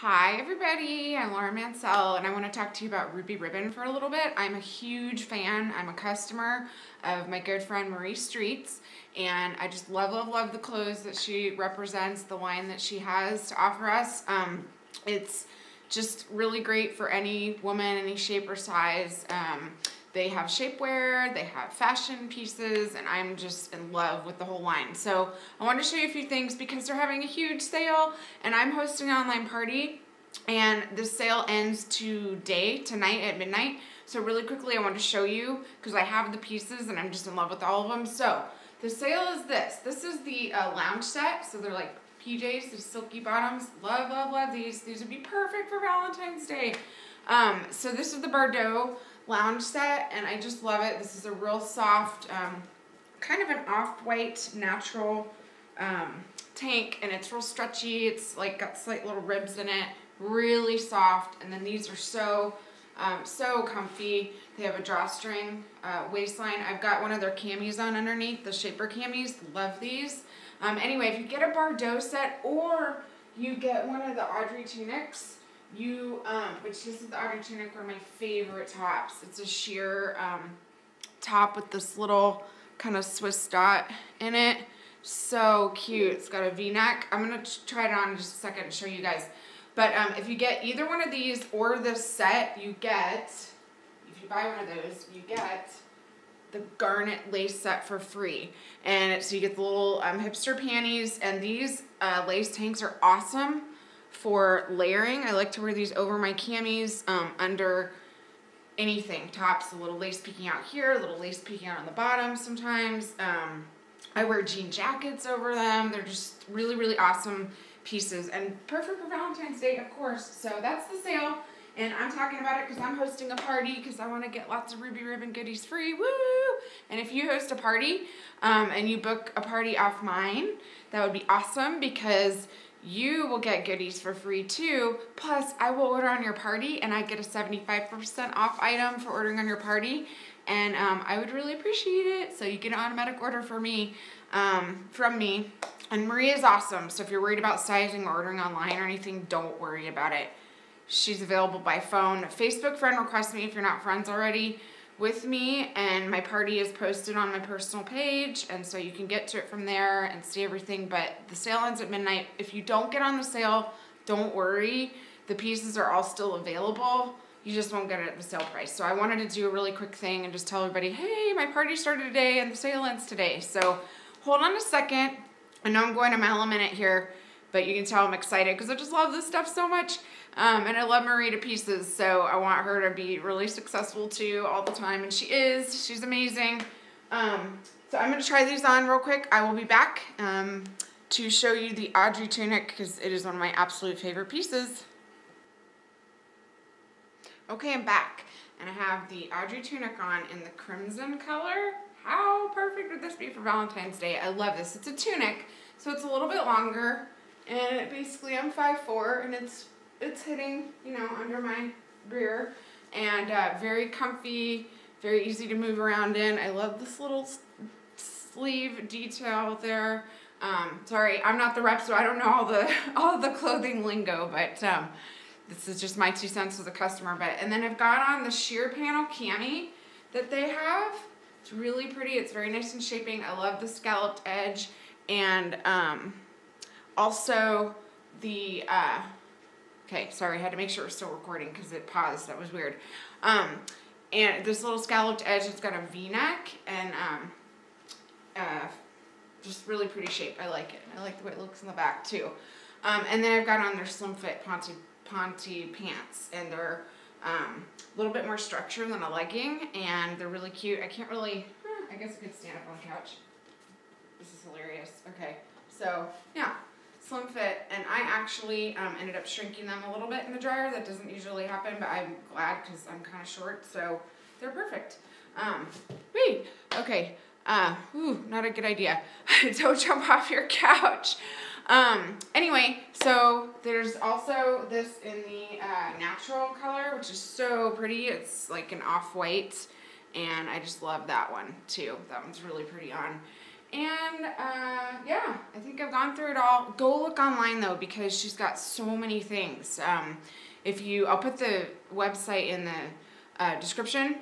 Hi everybody, I'm Lauren Mansell and I want to talk to you about Ruby Ribbon for a little bit. I'm a huge fan, I'm a customer of my good friend Marie Streets and I just love, love, love the clothes that she represents, the line that she has to offer us. Um, it's just really great for any woman, any shape or size. Um, they have shapewear, they have fashion pieces, and I'm just in love with the whole line. So I want to show you a few things because they're having a huge sale and I'm hosting an online party and the sale ends today, tonight at midnight. So really quickly I want to show you because I have the pieces and I'm just in love with all of them. So the sale is this. This is the uh, lounge set. So they're like PJs, the silky bottoms. Love, love, love these. These would be perfect for Valentine's Day. Um, so this is the Bardot lounge set and I just love it. This is a real soft, um, kind of an off-white natural um, tank and it's real stretchy. It's like got slight little ribs in it, really soft. And then these are so, um, so comfy. They have a drawstring uh, waistline. I've got one of their camis on underneath, the shaper camis. Love these. Um, anyway, if you get a Bardot set or you get one of the Audrey tunics, you, um, which this is the Audrey tunic, one my favorite tops. It's a sheer um, top with this little kind of Swiss dot in it. So cute. It's got a v-neck. I'm going to try it on in just a second and show you guys. But um, if you get either one of these or this set, you get, if you buy one of those, you get the garnet lace set for free. And so you get the little um, hipster panties, and these uh, lace tanks are awesome for layering. I like to wear these over my camis, um, under anything, tops, a little lace peeking out here, a little lace peeking out on the bottom sometimes. Um, I wear jean jackets over them. They're just really, really awesome pieces and perfect for Valentine's Day, of course. So that's the sale. And I'm talking about it because I'm hosting a party because I want to get lots of Ruby Ribbon goodies free. Woo! And if you host a party um, and you book a party off mine, that would be awesome because you will get goodies for free too. Plus, I will order on your party and I get a 75% off item for ordering on your party. And um, I would really appreciate it. So you get an automatic order for me, um, from me. And Marie is awesome. So if you're worried about sizing or ordering online or anything, don't worry about it. She's available by phone. Facebook friend request me if you're not friends already with me and my party is posted on my personal page and so you can get to it from there and see everything but the sale ends at midnight. If you don't get on the sale don't worry. The pieces are all still available. You just won't get it at the sale price. So I wanted to do a really quick thing and just tell everybody hey my party started today and the sale ends today. So hold on a second. I know I'm going a mile a minute here but you can tell I'm excited because I just love this stuff so much. Um, and I love Marie to pieces, so I want her to be really successful too all the time, and she is. She's amazing. Um, so I'm going to try these on real quick. I will be back um, to show you the Audrey tunic because it is one of my absolute favorite pieces. Okay, I'm back, and I have the Audrey tunic on in the crimson color. How perfect would this be for Valentine's Day? I love this. It's a tunic, so it's a little bit longer and it basically I'm 5'4", and it's it's hitting, you know, under my rear, and uh, very comfy, very easy to move around in. I love this little sleeve detail there. Um, sorry, I'm not the rep, so I don't know all the all the clothing lingo, but um, this is just my two cents as a customer. But and then I've got on the sheer panel cami that they have. It's really pretty. It's very nice and shaping. I love the scalloped edge, and um, also, the, uh, okay, sorry, I had to make sure it was still recording because it paused. That was weird. Um, and this little scalloped edge, it's got a v-neck and um, uh, just really pretty shape. I like it. I like the way it looks in the back too. Um, and then I've got on their slim fit Ponte, Ponte pants and they're um, a little bit more structured than a legging and they're really cute. I can't really, I guess I could stand up on the couch. This is hilarious. Okay, so yeah, slim fit, and I actually um, ended up shrinking them a little bit in the dryer. That doesn't usually happen, but I'm glad because I'm kind of short, so they're perfect. Um, wait, okay, uh, ooh, not a good idea. Don't jump off your couch. Um, anyway, so there's also this in the uh, natural color, which is so pretty. It's like an off-white, and I just love that one too. That one's really pretty on. And uh, I think I've gone through it all. Go look online though because she's got so many things. Um, if you, I'll put the website in the uh, description.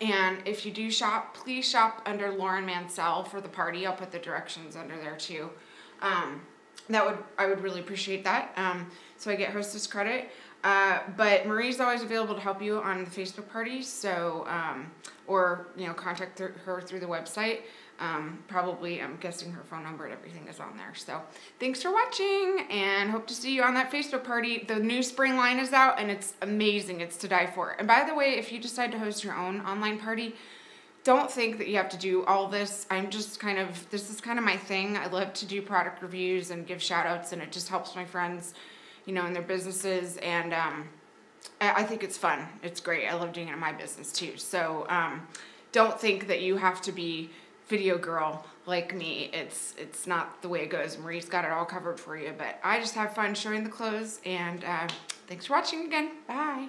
And if you do shop, please shop under Lauren Mansell for the party. I'll put the directions under there too. Um, that would I would really appreciate that. Um, so I get hostess credit. Uh, but Marie's always available to help you on the Facebook parties. So um, or you know contact her through the website. Um, probably, I'm guessing her phone number and everything is on there. So thanks for watching and hope to see you on that Facebook party. The new spring line is out and it's amazing. It's to die for. And by the way, if you decide to host your own online party, don't think that you have to do all this. I'm just kind of, this is kind of my thing. I love to do product reviews and give shout outs and it just helps my friends, you know, in their businesses. And um, I, think it's fun. It's great. I love doing it in my business too. So um, don't think that you have to be video girl like me. It's it's not the way it goes. Marie's got it all covered for you, but I just have fun showing the clothes and uh, thanks for watching again. Bye.